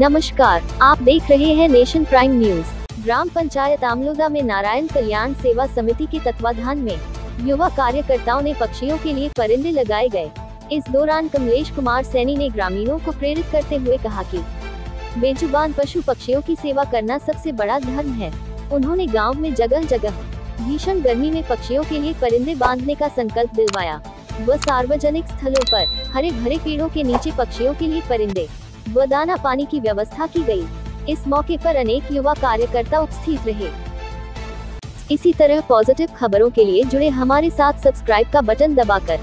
नमस्कार, आप देख रहे हैं नेशन प्राइम न्यूज़। ग्राम पंचायत आमलोदा में नारायण कल्याण सेवा समिति के तत्वाधान में युवा कार्यकर्ताओं ने पक्षियों के लिए परिंदे लगाए गए। इस दौरान कमलेश कुमार सैनी ने ग्रामीणों को प्रेरित करते हुए कहा कि बेजुबान पशु पक्षियों की सेवा करना सबसे बड़ा धर्म है। उन्होंने गाँव में जगह जगह भीषण गर्मी में पक्षियों के लिए परिंदे बांधने का संकल्प दिलवाया। व सार्वजनिक स्थलों पर हरे भरे पेड़ों के नीचे पक्षियों के लिए परिंदे व दाना पानी की व्यवस्था की गई। इस मौके पर अनेक युवा कार्यकर्ता उपस्थित रहे इसी तरह पॉजिटिव खबरों के लिए जुड़े हमारे साथ सब्सक्राइब का बटन दबाकर